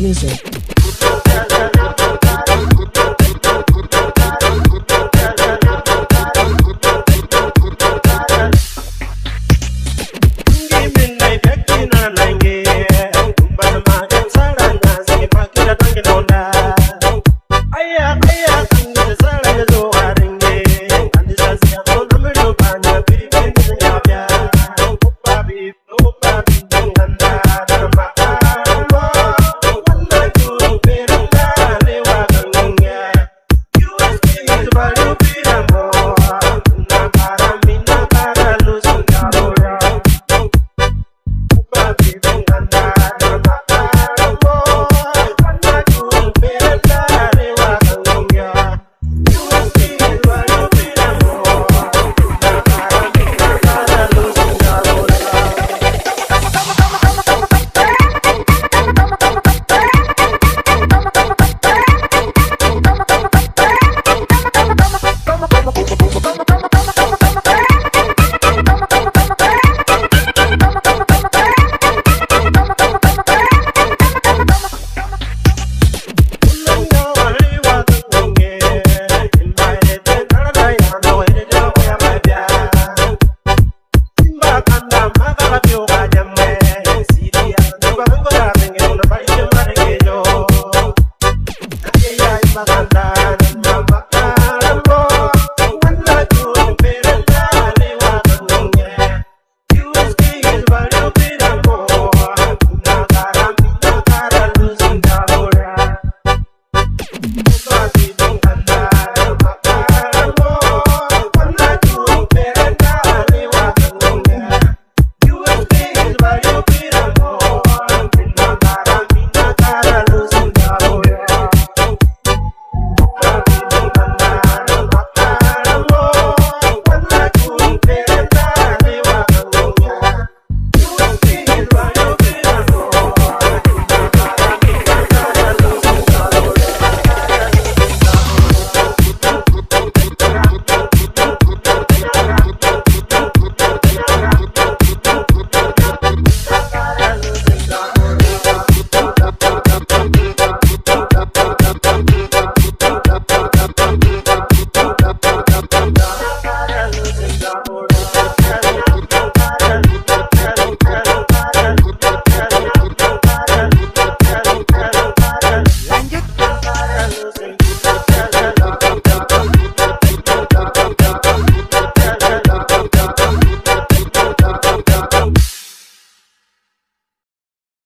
music.